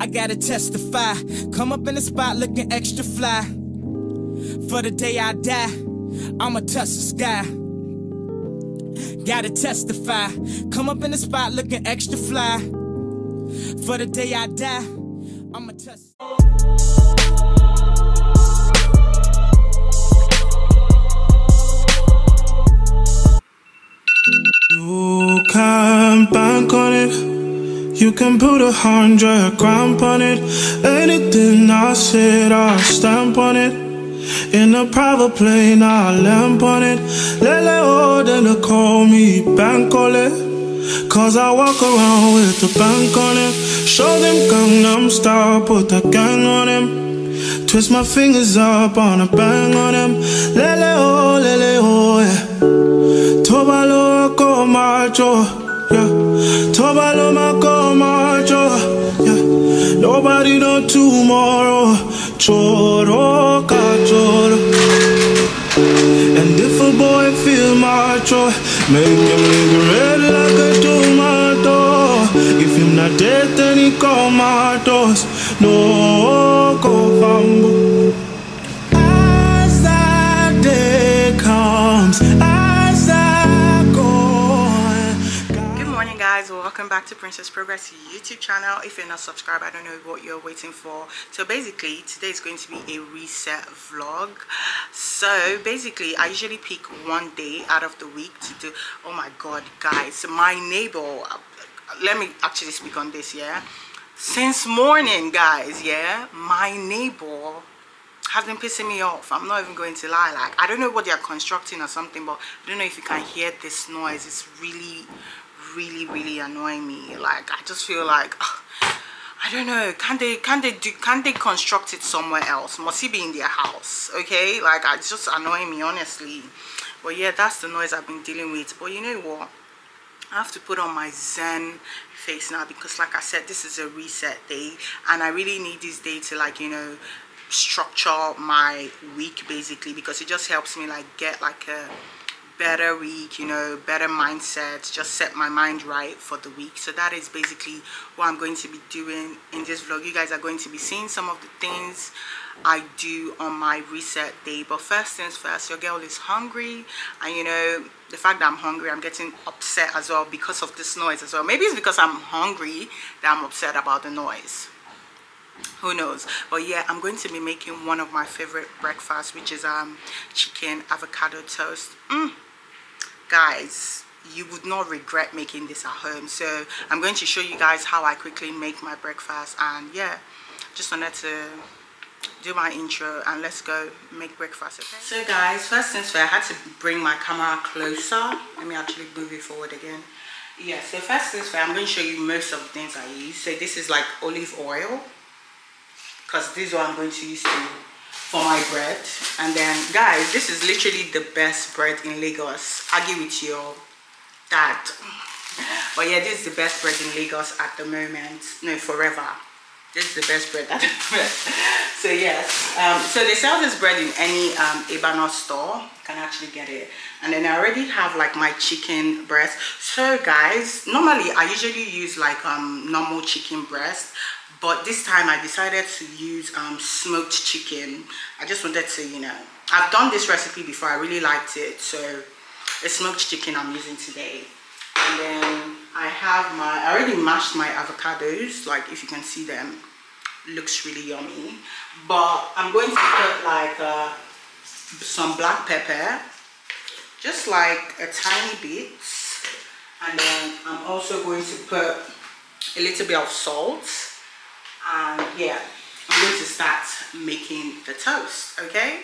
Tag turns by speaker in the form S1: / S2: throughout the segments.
S1: I gotta testify. Come up in the spot looking extra fly. For the day I die, I'ma touch the sky. Gotta testify. Come up in the spot looking extra fly. For the day I die, I'ma touch.
S2: You can bank on it. You can put a hundred grand on it. Anything I said, I'll stamp on it. In a private plane, I'll lamp on it. Lele oh, they call me Bankole. Cause I walk around with a bank on it. Show them Gangnam style, put a gang on him. Twist my fingers up on a bang on him. Lele oh, lele oh, yeah. Tobalo ko macho, yeah. Tobalo mako macho, oh, yeah. Nobody know tomorrow. Choro ka choro. And if a boy feel macho, make him red like a tomato. If him not dead, then he comatose. No go bamboo.
S3: Welcome back to Princess Progress YouTube channel. If you're not subscribed, I don't know what you're waiting for. So basically, today is going to be a reset vlog. So basically, I usually pick one day out of the week to do, oh my god guys, my neighbor, let me actually speak on this, yeah? Since morning guys, yeah, my neighbor has been pissing me off. I'm not even going to lie. Like, I don't know what they're constructing or something, but I don't know if you can hear this noise. It's really, really, really annoying me. Like, I just feel like, I don't know. Can they, can they do, can they construct it somewhere else? Must it be in their house? Okay? Like, it's just annoying me, honestly. But yeah, that's the noise I've been dealing with. But you know what? I have to put on my zen face now because like I said this is a reset day and I really need this day to like you know structure my week basically because it just helps me like get like a better week you know better mindset just set my mind right for the week. So that is basically what i'm going to be doing in this vlog. You guys are going to be seeing some of the things i do on my reset day. But first things first your girl is hungry. And you know the fact that i'm hungry i'm getting upset as well because of this noise as well. Maybe it's because i'm hungry that i'm upset about the noise. Who knows? But yeah i'm going to be making one of my favorite breakfasts which is um chicken avocado toast. Mm. Guys you would not regret making this at home. So i'm going to show you guys how i quickly make my breakfast and yeah just wanted to do my intro and let's go make breakfast okay? So guys first things first i had to bring my camera closer. Let me actually move it forward again. Yeah so first things first i'm going to show you most of the things i use. So this is like olive oil because this is what I'm going to use to, for my bread. And then, guys, this is literally the best bread in Lagos. Argue with your dad. But yeah, this is the best bread in Lagos at the moment. No, forever. This is the best bread so yes, um, so they sell this bread in any um, Ebeano store. You can actually get it. And then I already have like my chicken breast. So guys, normally I usually use like um, normal chicken breast but this time I decided to use um, smoked chicken. I just wanted to, you know, I've done this recipe before. I really liked it. So it's smoked chicken I'm using today. And then I have my, I already mashed my avocados. Like if you can see them, looks really yummy. But I'm going to put like uh, some black pepper, just like a tiny bit. And then I'm also going to put a little bit of salt and yeah i'm going to start making the toast okay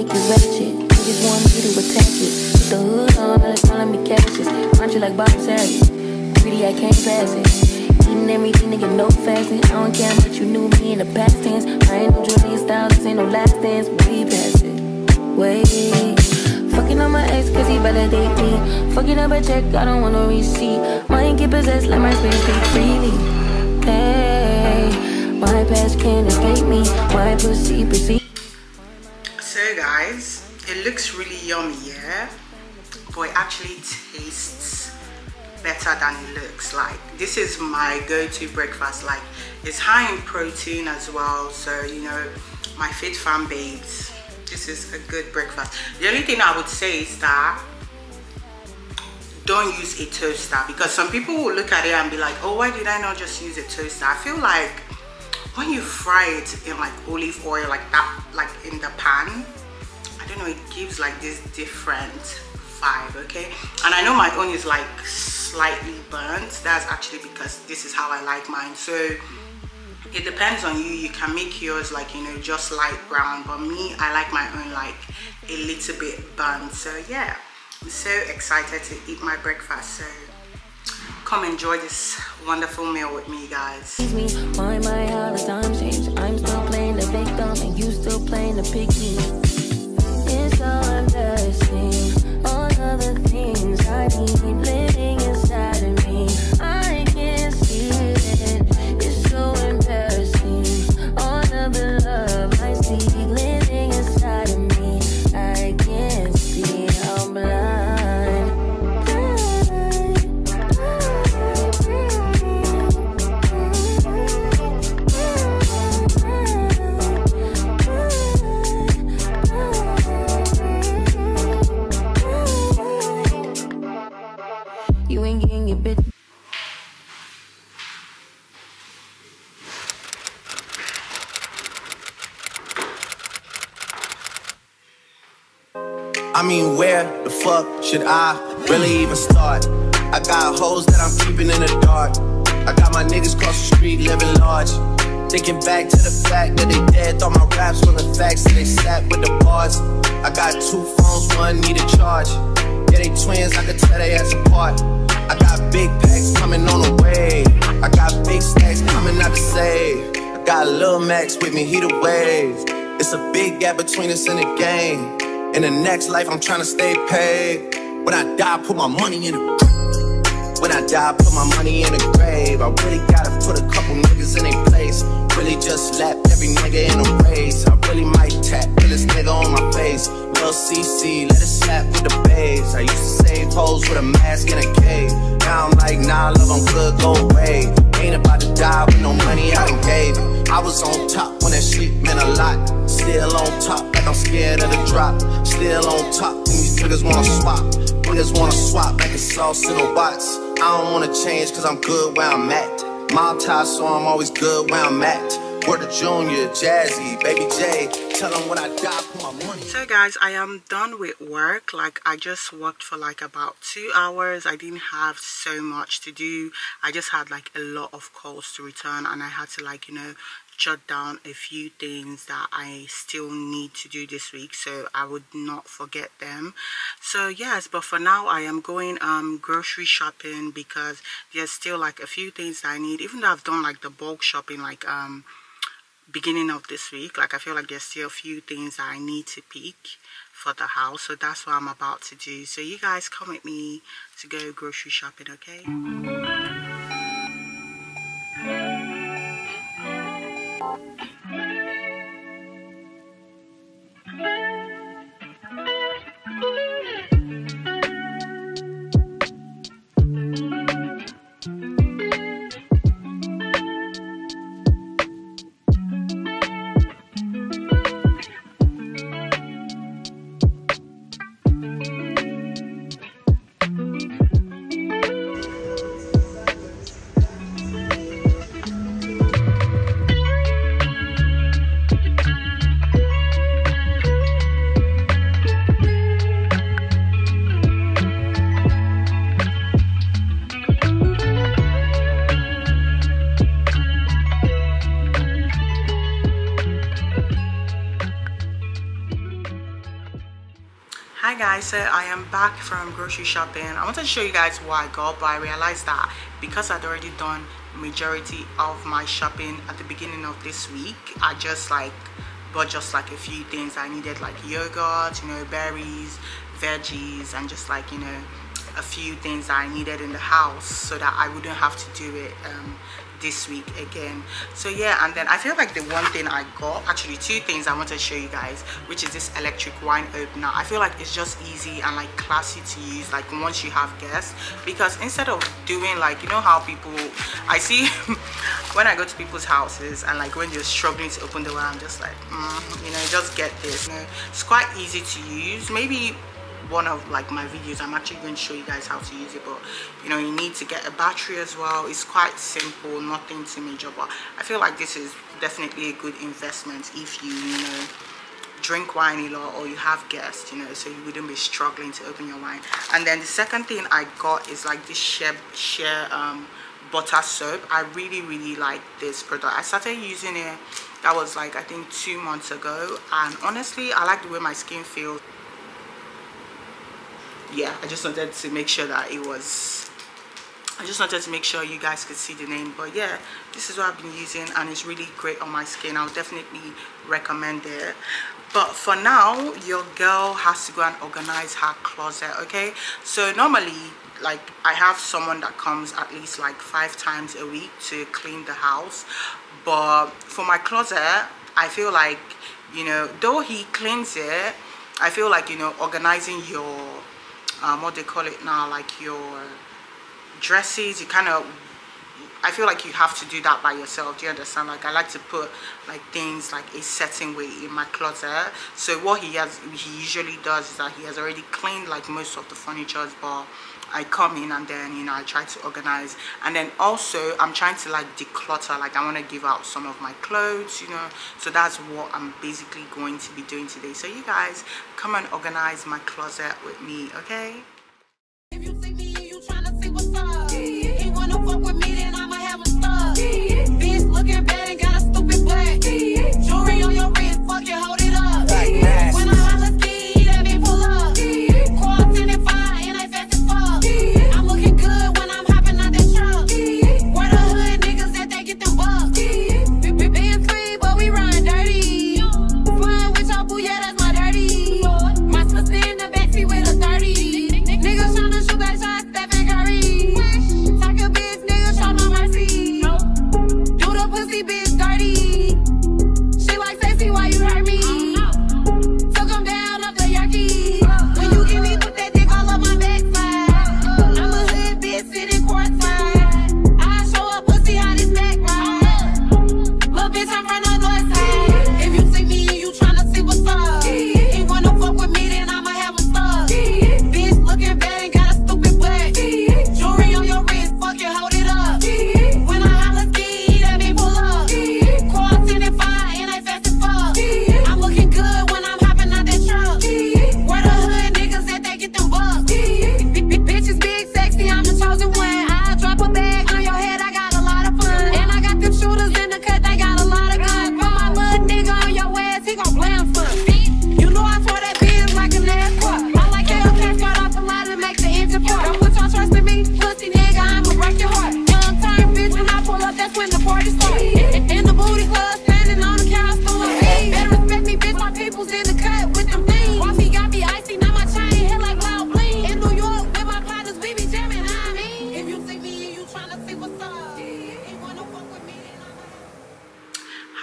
S4: To get ratchet. Niggas want me to attack it. Put the hood on, they're calling me Cassius. Aren't you like Bob Saget? Greedy, I can't pass it. Eating everything, nigga, no fasting. I don't care much you knew me in the past tense. I ain't no Julian Styles, this ain't no last dance. We pass it. Wait. Fucking on my ex cause he validate me. Fucking up a check, I don't want no receipt. Mind get possessed, let my spirit speak freely. Hey, my past can't escape me. My pussy proceed.
S3: So guys it looks really yummy yeah? But it actually tastes better than it looks. Like this is my go-to breakfast. Like it's high in protein as well so you know my fit fam babes this is a good breakfast. The only thing i would say is that don't use a toaster because some people will look at it and be like oh why did i not just use a toaster? I feel like when you fry it in like olive oil like that like in the pan i don't know it gives like this different vibe okay? And i know my own is like slightly burnt. That's actually because this is how i like mine. So it depends on you. You can make yours like you know just light brown. But me i like my own like a little bit burnt. So yeah I'm so excited to eat my breakfast. So come enjoy this wonderful meal with me, guys.
S4: Me, why my all the time? I'm still playing the victim and you still playing the picky.
S5: Got hoes that I'm keeping in the dark. I got my niggas cross the street living large. Thinking back to the fact that they dead, thought my raps were the facts, so they sat with the bars. I got two phones, one need a charge. Yeah, they twins, I could tell they ass apart. I got big packs coming on the way. I got big stacks coming out to save. I got Lil Max with me, he the wave. It's a big gap between us in the game. In the next life, I'm trying to stay paid. When I die, put my money in the When I die, put my money in the grave. I really gotta put a couple niggas in their place. Really just slap every nigga in a race. I really might tap this nigga on my face. Lil CC, let it slap with the babes. I used to save hoes with a mask in a cave. Now I'm like, nah, love, I'm good, go away. Ain't about to die with no money I done gave. I was on top when that shit meant a lot. Still on top, like I'm scared of the drop. Still on top, and these niggas wanna swap. Niggas wanna swap like it's sauce in a box. I don't wanna change, cause I'm good where I'm at. Mob tie, so I'm always good where I'm at. Word of Junior, Jazzy, Baby J. Tell them when I die, put my money.
S3: So guys, I am done with work. Like I just worked for like about two hours. I didn't have so much to do. I just had like a lot of calls to return and I had to like, you know, jot down a few things that I still need to do this week so I would not forget them. So yes but for now I am going um grocery shopping because there's still like a few things that I need. Even though I've done like the bulk shopping like um beginning of this week like I feel like there's still a few things that I need to pick for the house. So that's what I'm about to do. So you guys come with me to go grocery shopping okay hi so i am back from grocery shopping. I wanted to show you guys what i got but i realized that because i'd already done majority of my shopping at the beginning of this week i just like bought just like a few things. I needed like yogurt you know berries veggies and just like you know a few things that i needed in the house so that i wouldn't have to do it um, this week again. So yeah and then i feel like the one thing i got actually two things i want to show you guys which is this electric wine opener. I feel like it's just easy and like classy to use like once you have guests. Because instead of doing like you know how people i see when i go to people's houses and like when they're struggling to open the wine i'm just like mm, you know just get this. You know, it's quite easy to use. Maybe one of like my videos. I'm actually going to show you guys how to use it but you know you need to get a battery as well. It's quite simple nothing too major but i feel like this is definitely a good investment if you you know drink wine a lot or you have guests you know so you wouldn't be struggling to open your wine. And then the second thing i got is like this share share um butter soap. I really really like this product. I started using it that was like i think two months ago. And honestly i like the way my skin feels yeah i just wanted to make sure that it was i just wanted to make sure you guys could see the name. But yeah this is what i've been using and it's really great on my skin. I'll definitely recommend it. But for now your girl has to go and organize her closet okay? So normally like i have someone that comes at least like five times a week to clean the house. But for my closet i feel like you know though he cleans it i feel like you know organizing your um, what they call it now like your dresses you kind of I feel like you have to do that by yourself do you understand? Like I like to put like things like a certain way in my closet. So what he has he usually does is that he has already cleaned like most of the furniture but I come in and then you know I try to organize. And then also I'm trying to like declutter like I want to give out some of my clothes you know. So that's what I'm basically going to be doing today. So you guys come and organize my closet with me okay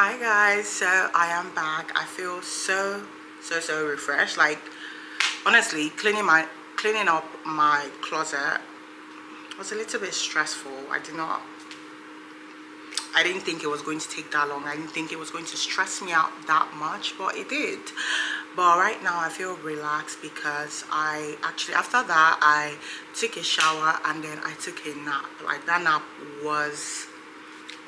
S3: hi guys. So i am back. I feel so so so refreshed. Like honestly cleaning my cleaning up my closet was a little bit stressful. I did not i didn't think it was going to take that long. I didn't think it was going to stress me out that much but it did. But right now i feel relaxed because i actually after that i took a shower and then i took a nap. Like that nap was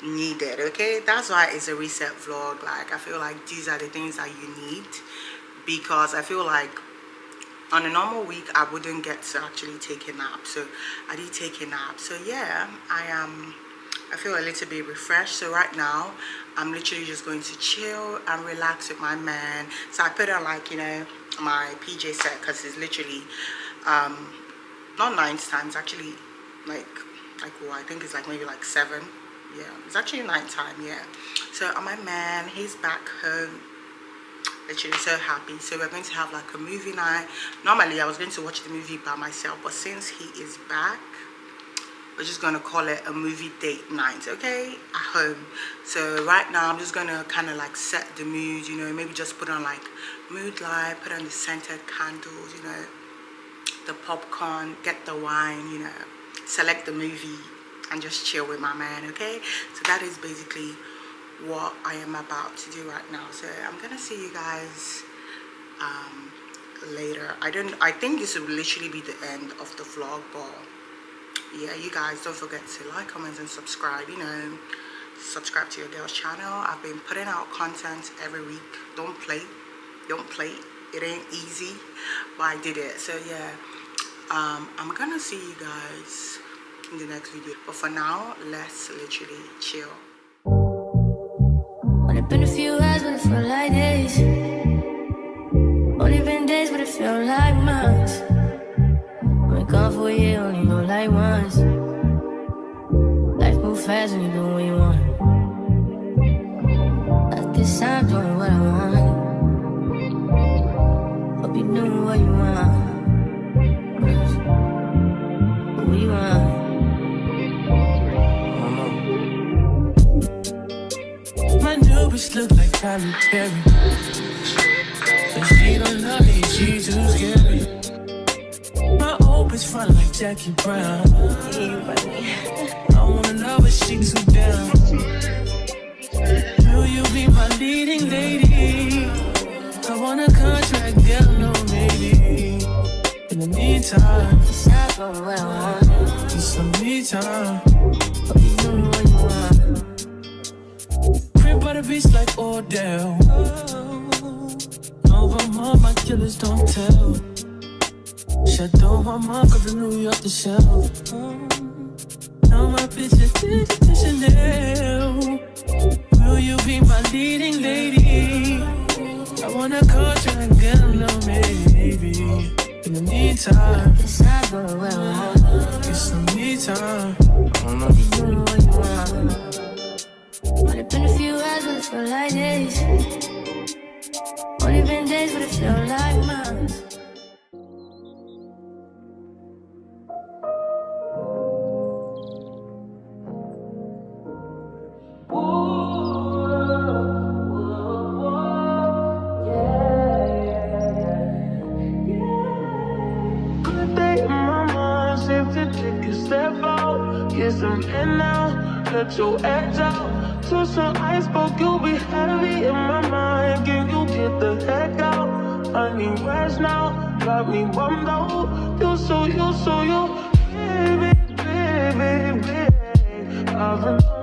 S3: needed okay? That's why it's a reset vlog. Like i feel like these are the things that you need because i feel like on a normal week i wouldn't get to actually take a nap. So i did take a nap. So yeah i am i feel a little bit refreshed. So right now i'm literally just going to chill and relax with my man. So i put on like you know my pj set because it's literally um not nine times actually like like well i think it's like maybe like seven yeah it's actually night time yeah. So uh, my man he's back home literally so happy. So we're going to have like a movie night. Normally i was going to watch the movie by myself but since he is back we're just gonna call it a movie date night okay? At home. So right now i'm just gonna kind of like set the mood you know maybe just put on like mood light put on the scented candles you know the popcorn get the wine you know select the movie and just chill with my man okay? So that is basically what i am about to do right now. So i'm gonna see you guys um later. I don't i think this will literally be the end of the vlog but yeah you guys don't forget to like comment and subscribe you know. Subscribe to your girl's channel. I've been putting out content every week. Don't play. Don't play. It ain't easy but i did it. So yeah um i'm gonna see you guys in the next video but for now let's literally chill
S4: Only been a few hours, but it felt like days. Only been days, but it felt like months. Been gone for a year, only know like once. Life move fast when you do what you want.
S6: My new bitch look like Tyler Perry. But she don't love me, she too scary. My old bitch front like Jackie Brown. I wanna know but she too down. Will you be my leading lady? I want a contract, girl, no maybe. In the meantime,
S4: It's not going what I want.
S6: need some me time.
S4: You doing what you want.
S6: Crib by the beach like Odell. Over more, my killers don't tell. Shadow my mark of the New York the shelf. Now my bitch is to Chanel. Will you be my leading lady? I want a contract, girl, no maybe. In the meantime,
S4: It's not going what I want.
S6: get some me time.
S4: Hope you doing what you want. Only been a few hours, but it felt like days. Only been days, but it felt like months.
S6: Good day in let your edge out. To some ice, but you'll be heavy in my mind. Can you get the heck out? I need rest now, got me bummed out. You so, you so, you, baby, baby, baby. I've been